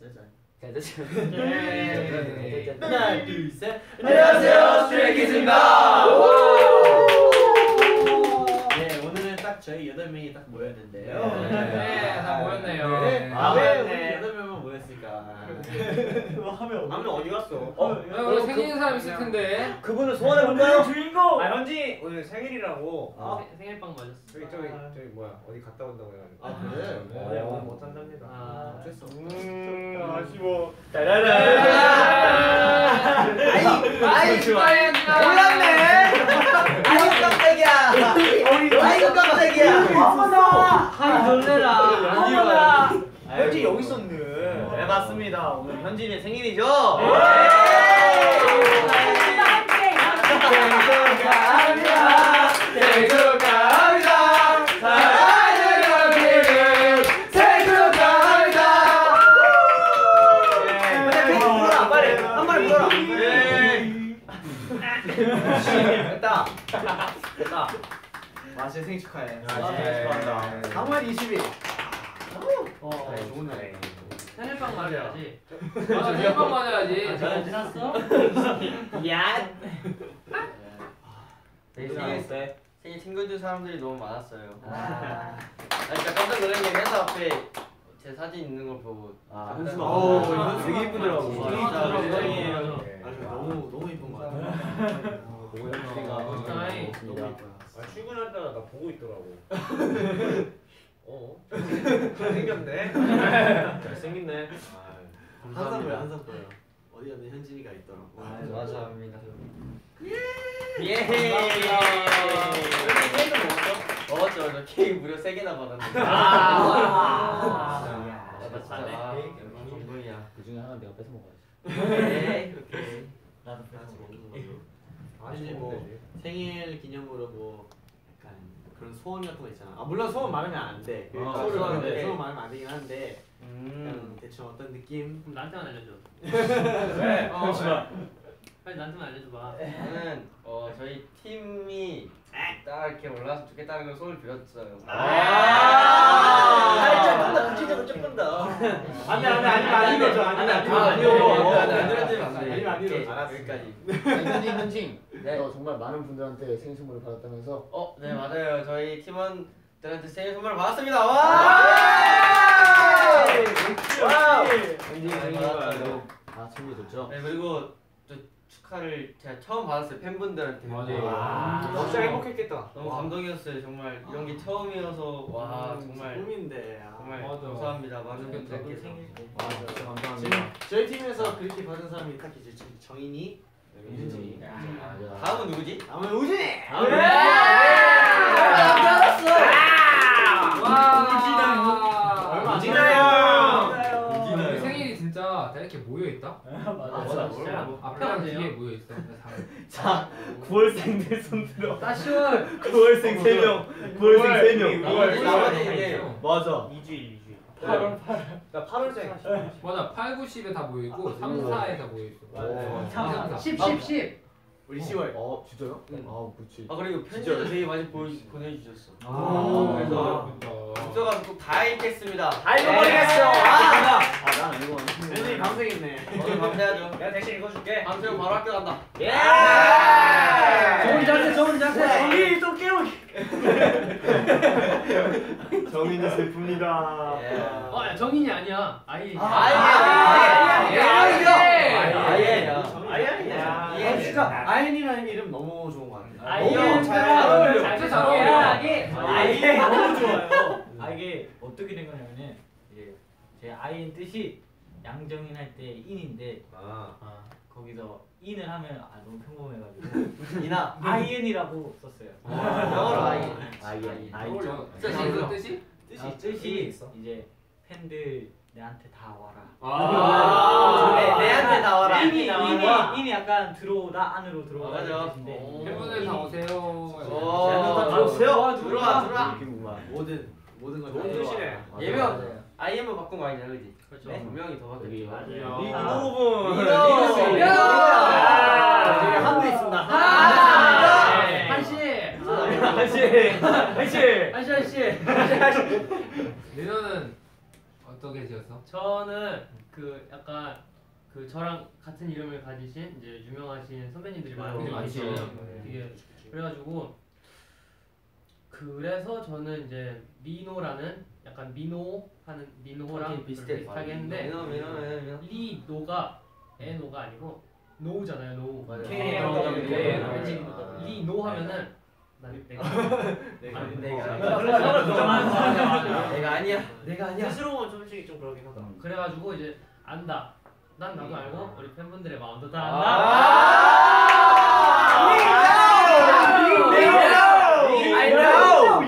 짜잔. 짜잔. 네. 짜잔. 하나, 둘, 셋. 안녕하세요, 스트레이키즈입니다. 네, 오늘은 딱 저희 여덟 명이 딱 모였는데요. 네, 다 모였네요. 네. 아, 네. 왜 우리 여덟 명만 모였을까? 하면 어디 갔어? 어, 오늘 생긴 사람 있을 텐데. 그분을 소환해 볼까요? 주인공. 아 현지 오늘 생일이라고. 아. 생- 생일빵 맞았어. 저기 저기 저기 뭐야 어디 갔다 온다고 해가지고. 아, 그래? 어, 네, 오늘 못 한답니다. 아, 어쩔 수 아쉬워. 아이, 축하해, 몰랐네. 아이고 깜짝이야. 아이고 깜짝이야. 아이 놀래라. 어머나. 현지 여기 있었네. 네 맞습니다. 오늘 현진이 생일이죠. 축하합니다. 생일 축하합니다. 사랑하는 현진이 생일 축하합니다. 근데 케이크 불어라 빨리 한 마리 불어라. 됐다. 됐다. 마시 생일 축하해. 아, 생일 축하한다. 3월 20일. 어, 좋은 날에. 생일빵 맞아야지. 맞아, 생일빵 맞아야지. 저는 지났어? 야. 생일 생일 챙겨준 사람들이 너무 많았어요. 아. 아, 진짜 깜짝 놀란 게 회사 앞에 제 사진 있는 걸 보고 아, 현수가. 이거 되게 이쁘더라고. 진짜 진짜 감동이에요. 네. 아주 것 같아. 아이. 아, 출근할 때마다 나 보고 있더라고. 어? 잘생겼네. 잘생겼네. 항상 보여, 항상 보여. 어디 가든 현진이가 있더라고. 아, 감사합니다. 예. 먹었죠. 저 케이크 무려 3개나 받았는데. 아. 아, 나 진짜 아, 감동이야. 그 중에 하나 내가 뺏어 먹어야지. 네, 오케이. 나도 같이 먹는 걸로. 아, 이제 뭐. 뭐 생일 기념으로 뭐 약간 그런 소원 같은 거 있잖아. 아 물론 소원 말하면 안 돼. 아, 소원 소원 안 네, 돼. 소원 말하면 안 되긴 한데 음. 대충 어떤 느낌? 그럼 나한테만 알려줘. 왜? 어, 빨리 나한테만 알려줘봐. 저는 어 저희 팀이 딱 이렇게 올라왔으면 좋겠다는 걸 소원을 빌었어요. 아, 조금 더 구체적으로 조금 더. 안돼 안돼 아니면 안 이루어져 아니면 안 이루어져. 안 들어주면 안 돼. 아니면 안 이루어져. 알았어 여기까지. 현진 현진. 네. 너 정말 많은 분들한테 생일 선물을 받았다면서? 어, 네 맞아요. 저희 팀원들한테 생일 선물 받았습니다. 와! Wow. 현진이 생일 받았어요. 아 챙겨줬죠. 네 그리고 또 축하를 제가 처음 받았어요 팬분들한테. 맞아요. 와. 진짜 행복했겠다. 너무 감동이었어요. 정말 이런 게 처음이어서 와 정말 꿈인데. 아. 정말 맞아. 감사합니다. 많은 좋겠다. 분들께서. 아, 진짜 지금 감사합니다. 저희 팀에서 그렇게 받은 사람이 딱 이제 정- 정인이, 현진이. 아, 다음은 누구지? 다음은 우진이. 그래. 와. 얼마 안 우진아요. 우리 생일이 진짜 다 이렇게 모여 있다. 맞아. 맞아. 진짜. 앞에랑 뒤에 모여 있어. 자, 9월생들 손 들어. 따시원. 9월생 3명. 9월생 3명. 나머지 나머지 이제 맞아. 2주일 2주일. 네. 나 8월생. 맞아. 8, 9, 10에 다 모여 있고 3, 4에 다 모여 있어. 맞아요. 3, 4. 10, 10, 10. 우리 10월. 어, 진짜요? 응. 아, 그렇지. 아 그리고 편지도 되게 많이 보, 보내주셨어. 아, 그래서 그래서 국서가 꼭다 읽겠습니다. 다 읽어버리겠어. 아, 아, 난 이거. 현진이 감성있네. 오늘 밤새야죠. 내가 대신 읽어줄게. 밤새고 바로 학교 간다. 예! 좋은 자세, 좋은 자세. 정인이 또 깨우기. 정인이 슬픕니다. 어, 야, 정인이 아니야. 아이. 아예 아예. 아예 아예. 아예 아, 진짜 아이언이라는 이름 너무 좋은 것 같아. 아이언 잘잘 어울려. 잘잘 어울려. 아예. 너무 좋아요. 아 이게 어떻게 된 거냐면은 이제 제 아이인 뜻이 양정인 할 때 인인데 아. 아, 거기서 인을 하면 아 너무 평범해가지고 이나 아이엔이라고 썼어요. 영어로 아이. 아이엔. 아이. 어울려. 뜻이 그 뜻이? 뜻이 아, 뜻이 이제 팬들 내한테 다 와라. 아, 내- 내한테 다 와라. 인이. 인이 인이 약간 들어오다 안으로 들어오다 맞아. 이런 뜻인데 오. 팬분들 다 오세요. 오. 다 들어오세요. 들어와 들어와. 느낌구만. 모든 모든 걸 뜻이네. 맞아, 예명. 아이엠을 바꾼 거 아니냐 그지? 그렇죠. 네? 두 명이 더 여기 바뀌었죠. 맞아요. 리노분. 리노분. 리노분. 아, 저기 한도 있습니다. 아, 네. 한시. 한시. 한시. 한시 한시. 민호는 어떻게 지었어? 저는 그 약간 그 저랑 같은 이름을 가지신 이제 유명하신 선배님들이 많이 그죠, 계시잖아요. 많죠. 되게 그래가지고 그래서 저는 이제 미노라는 약간 미노 하는 미노랑 비슷해. 비슷하게 했는데 민호 민호 민호. 리노가 에노가 아니고 노우잖아요 노우 맞아요. O 네, 네, 네. 리노 하면은 난 내가 내가 아니, 아니야. 내가 아니야. 스스로는 솔직히 좀 그러긴 하다. 그래가지고 이제 안다 난 나도 알고 우리 팬분들의 마음도 다 I know.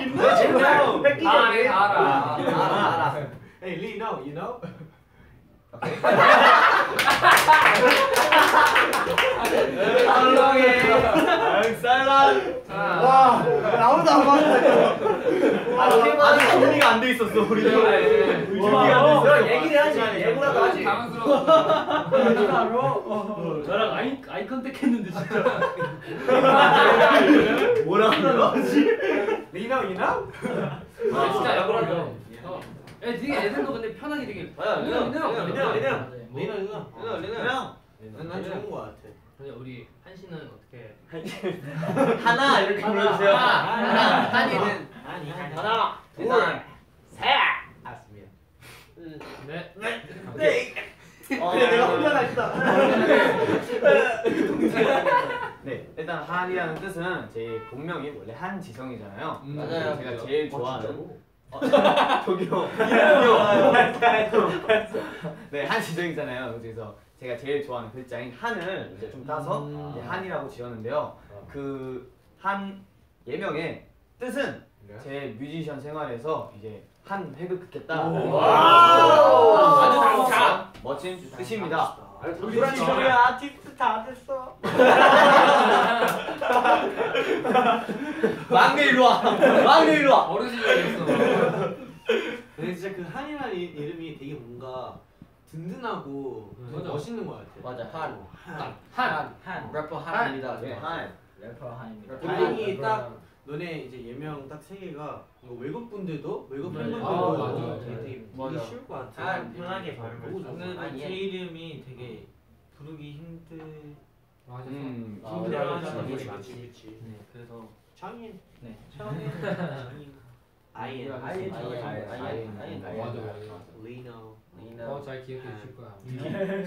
아, 내가 알아. 알아 알아. Hey, Lee, no, you know? 썰렁해. 쌀란. 자, 아무도 안 봤어. 아직 정리가 안 돼 있었어 우리. 네. 있어. 얘기를 하지. 예고라도 하지. 당황스러워. 저랑 아이 아이 컨택 했는데 진짜. 뭐라고 그러지? Know? 아, 진짜 아, 그 럼. 어. 애 되게 애들도 근데 편하게 되게 맞아, 리노, 리노, 리노, 리노. Lee Know, you know? 리노, 리노. 난, 난 좋은 거 같아. 근데 우리 한 씨는 어떻게 하나 이렇게 불러주세요. 하나, 한이는 아니, 하나, 둘, 셋. 알았습니다. 네 네. 어, 그래, 내가 혼자 날다. 네, 일단 한이라는 뜻은 제 본명이 원래 한지성이잖아요. 음, 맞아요. 제가 제일 좋아하는 어, 저기요. 네, 한지성이잖아요. 그래서 제가 제일 좋아하는 글자인 한을 이제 좀 따서 음. 이제 한이라고 지었는데요. 그 한 예명의 뜻은 제 뮤지션 생활에서 이제 한 획을 긋겠다. 아주 멋진 뜻입니다. 우리 우리 아티 스트 다 됐어. 막내 일로 와. 막내 일로 와. 어르신이 됐어. 근데 진짜 그 한이라는 이- 이름이 되게 뭔가 든든하고 되게 맞아. 멋있는 것 같아. 맞아, 한. 한. 한 한 래퍼 한입니다. 네, 한. 래퍼 한입니다. 다행히 딱 너네 이제 예명 딱 세 개가 뭔가 외국 분들도 외국 네. 팬분들도 아, 맞아. 되게 되게 맞아. 쉬울 것 같아. 한, 편하게 발음을 너무 좋아. 좀- 아니, 제 이름이 되게 부르기 힘들 맞아. 음, 아, 힘들어 맞아, 하는 맞아. 분이 그렇지, 그렇지. 네, 그래서 창인. 네. 창인. 창인. 아이엔. 아이엔, 아이엔, 아이엔. 맞아 맞아. 리노. 리노. 어잘 기억해 주실 거야.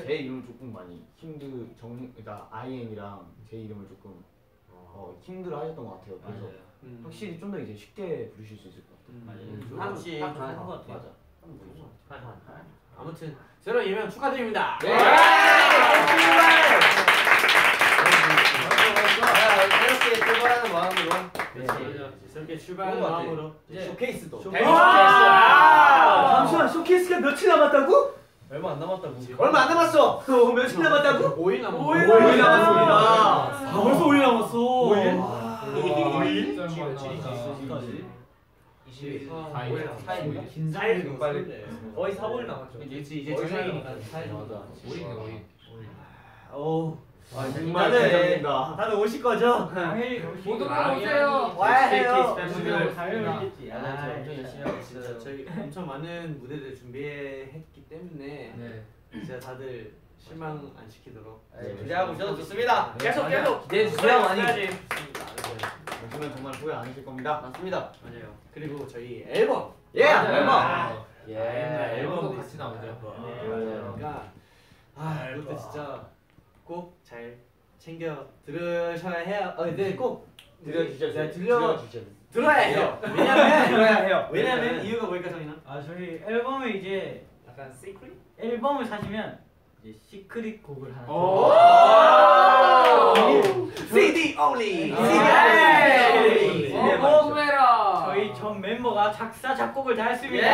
제 이름을 조금 많이 힘들 정 그러니까 아이엔이랑 제 이름을 조금 어, 힘들어 하셨던 것 같아요. 그래서. 음. 확실히 좀 더 이제 쉽게 부르실 수 있을 것 같아요. 음. 맞아요. 한 한- 좋은 것 같아. 맞아. 한. 아무튼 새로운 예명 축하드립니다. 네. 새롭게 출발하는 마음으로. 그렇지. 새롭게 출발하는 좋은 것 같아. 마음으로 이제 쇼케이스도. 쇼케이스. 아, 잠시만 쇼케이스가 며칠 남았다고? 얼마 안 남았다고. 얼마 안 남았어. 어, 며칠 남았다고? 5일 남았어. 오일 남았습니다. 아, 벌써 5일 남았어. 오일? 오일? 칠일, 칠일, 칠일, 칠일. 20일. 사일. 사일. 긴장되고 빨리. 거의 4일 남았죠. 이제 이제 사일 사일 정도. 오일이네 오일. 오. 아, 정말 다들 긴장된다. 다들 오실 거죠? 모두 오세요. 와야 해요. special 당연히. 있겠지. 아, 저 엄청 열심히 하고 진짜 있어요. 저희 엄청 많은 무대를 준비했기 때문에 네. 진짜 다들 실망 안 시키도록 네, 기대하고 있어도 좋습니다. 계속 계속 기대해 주세요 많이. 요즘은 정말 후회 안 하실 겁니다. 맞습니다. 맞아요. 그리고 저희 앨범 예, 맞아요. 앨범. 예, 앨범도 앨범도 같이 나오죠. 네, 그러니까 아 이것도 진짜 꼭 잘 챙겨 들으셔야 해요. 어, 네, 꼭 들려주셔야 네, 들려 들려주셔야 들어야 해요. 왜냐면 들어야 해요. 왜냐면 이유가 뭘까 정인아? 아 저희 앨범을 이제 약간 secret? 앨범을 사시면 secret 곡을 하나. 오! CD only. 네. CD 어, only. 고메라. 저희 전 멤버가 작사 작곡을 다 했습니다. 예!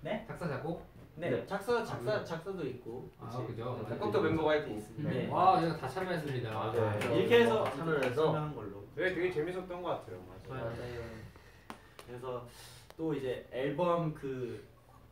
네? 작사 작곡? 네. 작사 작사 작사도 있고. 아 그죠. 작곡도 멤버가 했고. 네. 와 제가 다 참여했습니다. 네. 이렇게 해서 참여를 해서. 참여한 걸로. 네, 되게 재밌었던 것 같아요. 그래서 또 이제 앨범 그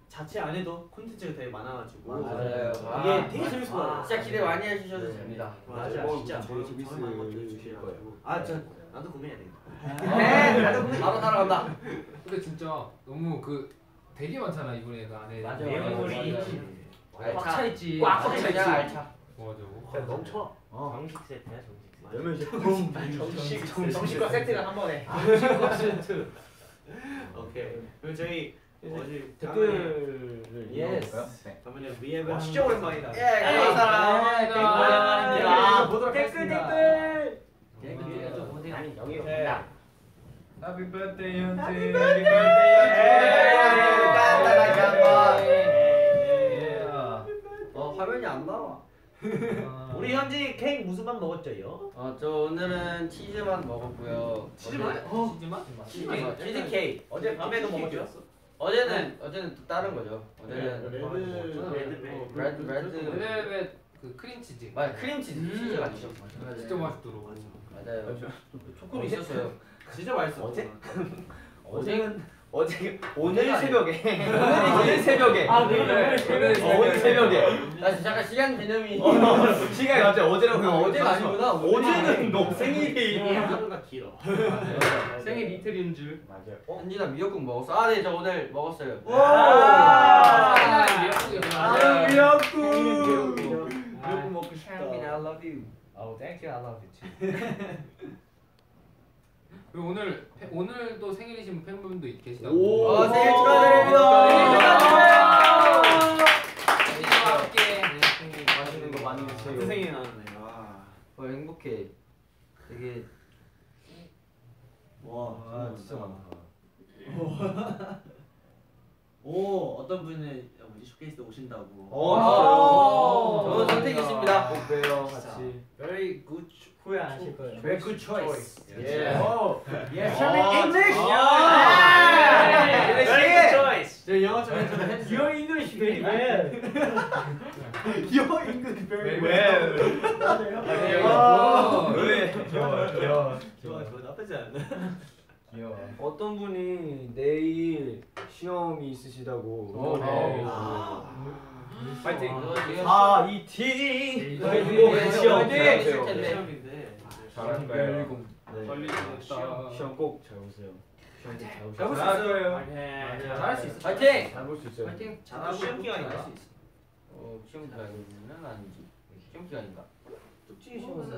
자체 안에도 콘텐츠가 되게 많아가지고 맞아요. 이게 아, 되게 재밌을 것 같아요. 진짜 기대 많이 해주셔도 됩니다. 맞아, 뭐, 진짜 저희 재밌을 것들 거예요. 아, 저 나도 구매해야 되겠다. 네, 나도 바로 따라간다. 근데 진짜 너무 그 되게 많잖아 이번에 그 안에 맞아, 메모리. 맞아, 맞아. 꽉차 있지. 꽉차 있지. 그냥 알차. 맞아. 넘쳐. 어. 정식 세트야 명씩 정식 정식과 세트를 한 번에. 콘텐츠. 오케이. 그럼 저희 어제 댓글을. 읽어볼까요? 네. 그러면 위에브 와 진짜 오랜만이다. 예, 감사합니다. 아, 보도록 댓글 하겠습니다. 댓글. 댓글 좀 보세요. 아니 여기 네. 없다. Happy birthday 현재. Happy Happy birthday, 한번. 예. 어, 화면이 안 나와. 우리 현진 케이크 무슨 맛 먹었죠요? 어, 저 오늘은 치즈만 먹었고요. 치즈만? 어제- 치즈만? 치즈, 치즈 케이크. 어제 밤에도 먹었죠? 어제는 어제는 또 다른 거죠. 어제는 red 어, red red red velvet 그 크림치즈. 맞아 크림치즈 음. 치즈가 아니죠. 진짜 맛있더라고. 맞아요. 조금 있었어요. 진짜 맛있어. 어제? 어제는 어제 오늘 어제가 새벽에 오늘 새벽에 아, 네, 네. 어, 오늘 새벽에 나 잠깐 시간 개념이 시간이 갑자기 어제라고 아, 어제가 아니구나. 어제는 너 생일이 이 하루가 길어. 생일 이틀인 줄. 맞아요 현진아 미역국 먹었어? 아네 저 오늘 먹었어요. 아, 미역국이 아, 미역국 미역국 먹고 싶다. I love you. Oh, thank you. I love you too. 그리고 오늘 팬- 오늘도 생일이신 팬분도 계시다고. 오. 어, 생일 축하드립니다. 생일과 함께 네, 생일 맛있는 거 많이 드세요 생이 나왔네. 와. 어 행복해. 되게 와 진짜 많다 오 어떤 분은 뭐지 쇼케이스 오신다고. 어 저는 선택했습니다. 꼭 봬요 같이 Very good. 후회 안 하실 거예요. Very good choice. 예. Oh, Yes. English. 아, Very good choice. 저 영어 좀 해주면 Your English very well. Your English very well. 맞아요. 아, 왜 귀여워 귀여워 좋아 좋아 나쁘지 않아. 귀여워 어떤 분이 내일 시험이 있으시다고 오, 네. 파이팅 아, 4, 2, T 네, 시험 네, 잘 잘하는 거예요. 네. 걸리지 시험, 시험 꼭 잘 보세요 시험 꼭잘 보세요 수 있어요. 네. 잘할 수 있어. 파이팅! 잘 볼 수 있어요 파이팅. 잘하고 시험 기간인가? 할수 있어. 어 시험 기간은 아니지. 시험 기간인가? 쪽지 시험은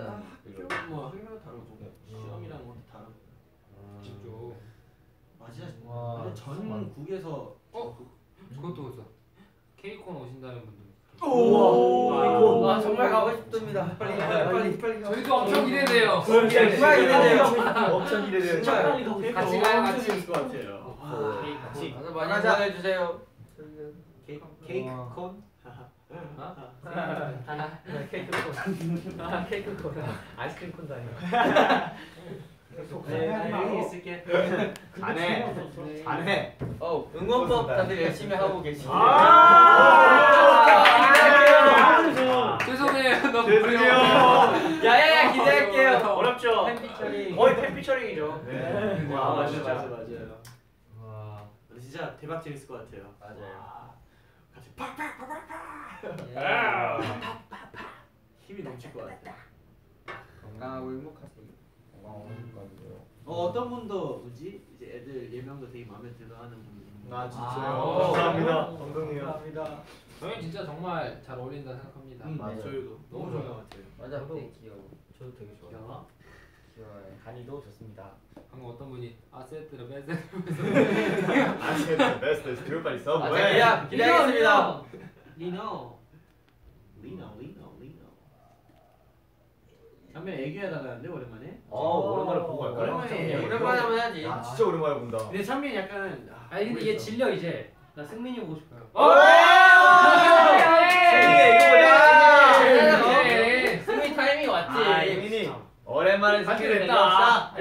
뭐 학교마다 다르고 시험이랑 것도 다르고. 진짜. 맞아. 근데 전국에서 어? 그것도 있어. 케이콘 오신다는 분들. 오. 아 정말 가고 싶습니다. 빨리 빨리 빨리 빨리. 저희도 엄청 기대돼요. 정말 기대돼요. 엄청 기대돼요 진짜 같이 가요, 같이. 재밌을 것 같아요. 같이. 가서 많이 보내주세요. 케이크 케이크 와. 콘. 케이크 콘. 아, 케이크 콘. 아이스크림 콘도 아니고. 네, 여기 있을게. 안해 안해 어 응원법 다들 열심히 하고 계시네요. 아, 죄송해요. 너무 죄송해요. 어려워. 야야야 기대할게요. 어렵죠? 팬피처링. 거의 팬피처링이죠. 네. 와 맞아 진짜. 맞아 맞아요. 와. 진짜 대박 재밌을 것 같아요. 맞아요. 같이 팍팍팍팍팍 힘이 넘칠 것 같아. 건강하고 행복하세요. 어 어떤 분도 뭐지 이제 애들 예명도 되게 마음에 들어하는 분이 있는데. 아 아, 진짜요? 감사합니다 감동이에요 감사합니다. 저희 진짜 정말 잘 어울린다 생각합니다. 음, 맞아요. 저희도 너무 좋은 것 같아요. 맞아. 저도- 되게 귀여워. 저도 되게 좋아요. 귀여워. 귀여워요. 간이도 좋습니다. 방금 어떤 분이 아세트를 빼세. 아 베스트 아, 자, 기대 기대하겠습니다. 리노. 리노 리노 리노. 한명 애교하다가는데 오랜만에. 어 오랜만에 보고 갈까요? 오랜만에 오랜만에 한번 해야지. 아 진짜 오랜만에 본다 근데 찬민이 약간 아, 아니 근데 얘 질려 이제. 나 승민이 보고 싶어요. 승민이 이거 보자 네. 승민 타이밍 왔지. 아 예민이 오랜만에 승민이 됐다.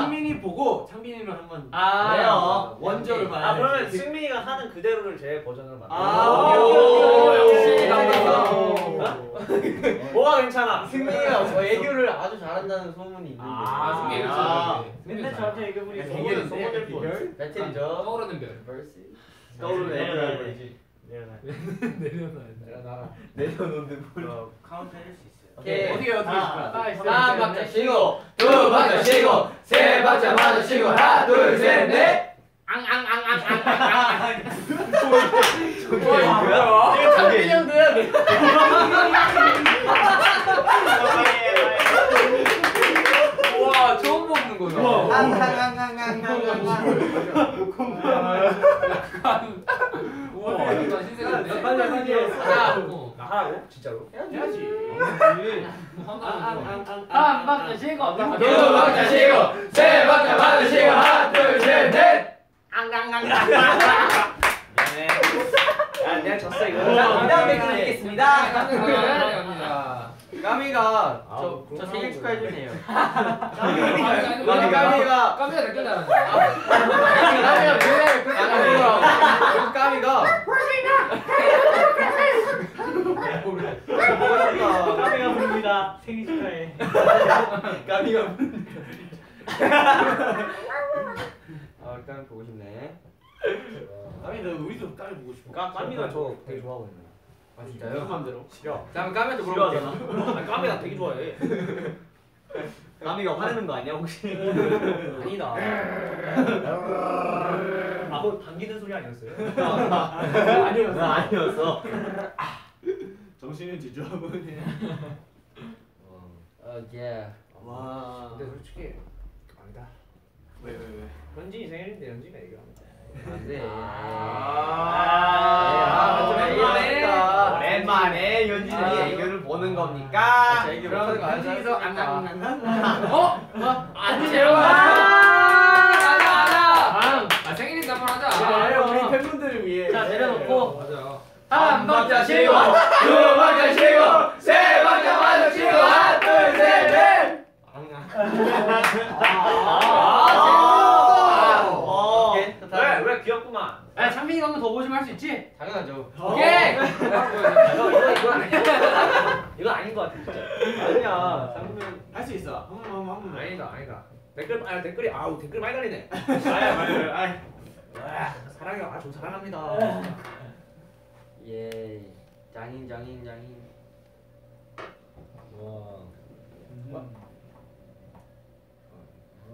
승민이 보고 창빈이로 한번 아, 왜요? 원조를 봐야 아 그러면 돼. 승민이가 하는 그대로를 제 버전으로 만들어. 아, 오, 역시 감사합니다. 뭐가 괜찮아? 승민이가 저 애교를 아주 잘한다는 소문이 있는데. 아, 승민이 아. 잘. 맨날 저한테 애교 부리고 대결인데, 소문을 대결? 배틀이죠. 떠오르는 별. 벌스. 떠오르네. 내려놔야 내려놔야지. 내려놔. 내려놔. 내려놓는 뭘. 어, 카운트 해줄 수 있어요. 오케이. 어떻게 어떻게 하나, 할까? 한 박자 쉬고 두 박자 쉬고 세 박자 마저 쉬고 하나 둘 셋넷 저게 뭐야? 저게 와 처음 먹는 거다. 우와 이거 신세계인데. 빨리 빨리. 하나. 어. 나 하라고? 진짜로? 해야지. 한 박자 쉬고 두 박자 쉬고 세 박자 마저 쉬고 하나 둘셋넷 야, 내가 졌어 이거. 자, 이다음 댓글 읽겠습니다. 감사합니다. 까미가 아, 저, 저 생일 축하해 주네요. 까미가 까미가 까미가 댓글 달았네. 까미가 왜 그렇게 까미가 까미가 까미가 부릅니다. 생일 축하해. 까미가 아 까미 보고 싶네. 아니 너 우리도 딸 보고 싶어. 까 까미가 저 되게 좋아하거든요. 아너 진짜요? 맘대로. 싫어. 자 그럼 까미한테 물어볼게요. 아 까미 나 되게 좋아해. 까미가 화내는 거 아니야 혹시? 아니다. 아뭐 당기는 소리 아니었어요? 아니었어. 아니었어. 정신을 지주하고 해. 어 예. 와. 근데 솔직히 아니다. 왜 왜 왜? 현진이 생일인데 현진이가 얘기하면 돼. 안돼. 아, 오랜만에. 오랜만에 연진이 아, 애교를 보는 겁니까? 못하는 거 알지? 어? 어? 아 생일인데 한번 하자. 우리 팬분들을 위해. 자 내려놓고 맞아. 한 박자 쉬고 두 박자 쉬고 세박자 마저 쉬고 하나 둘셋넷 어. 왜? 왜 귀엽구만. 야 창빈이가 한 번 더 보시면 할 수 있지? 당연하죠. 오케이. 이거 이거 이거 이거 아닌 것 같아 진짜. 아니야. 상면 할 수 있어. 한번한번 아니다 아니다. 댓글 아 댓글이 아우 댓글 많이 달리네. 아야 말을 아. 사랑해 아저 사랑합니다. 예. 장인 장인 장인.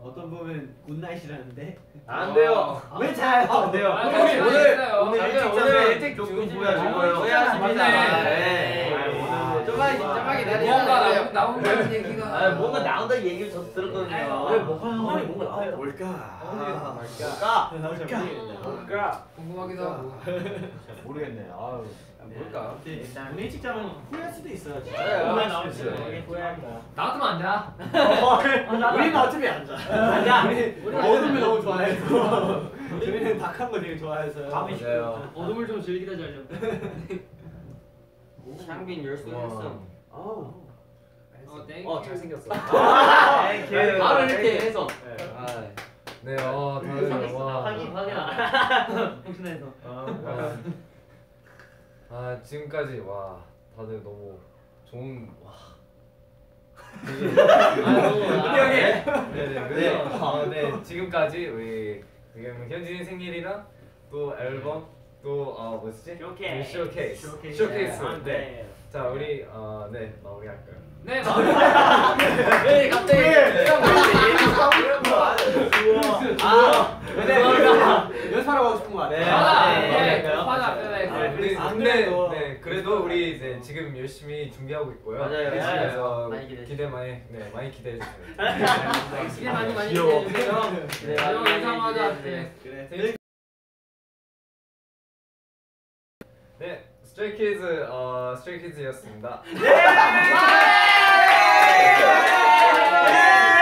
어떤 분은 굿나잇이라는데. 안 돼요. 왜 자요? 안 돼요. 아, 오늘 오늘 오늘 오늘 오늘 일찍 오늘 일찍 조금 보여줄 거예요. 네. 아, 오늘 좀만 좀만 기다려. 뭔가 나- 나온다는 얘기가. 아 뭔가 나온다 얘기를 저 들었거든요. 왜 뭐가 형이 뭔가 나와요? 뭘까? 뭘까? 잘 모르겠네. 뭘까? 궁금하기도 하고. 모르겠네. 아유. 뭘까? 일단 오늘 일찍 자면 후회할 수도 있어요. 오늘 나올 수 있어요. 후회한다. 나 같으면 안 자. 우리는 어차피 안 자. 아니야. 우리 어둠을 너무 좋아해서. 우리는 닭한 거 되게 좋아해서. 밤이 맞아요. 어둠을 좀 즐기다 자려고 창빈 열수 있어. 아우. 어. 어 잘생겼어. 바로 이렇게 해서. 아, 네, 어, 다들 와. 확인 확인. 혹시나해서. 와. 아 지금까지 와 다들 너무 좋은 와. 되게 아 너무 형님. 네네 그래서 아, 네 지금까지 우리 지금 현진이 생일이랑 또 앨범 또 어 뭐지? 쇼케이스. 쇼케이스. 쇼케이스. 쇼케이스. 아, 네. 네. 자 우리 어 네 마무리할까요? 네 마무리 왜 갑자기 이런 거 아, 근데 연습하라고 하고 싶은 거 네. 같아. 하나, 네. 네, 네. 네, 네. 아, 근데 그래도. 네, 그래도 우리 이제 지금 열심히 준비하고 있고요. 맞아요. 그래서 많이 기대해 기대 많이, 네, 많이 기대해 주세요. 기대 많이 많이 귀여워. 기대해 주세요 네, 형 많이 인사하자. 기대해 네. 그래. 네, 스트레이키즈 어 스트레이키즈였습니다. 또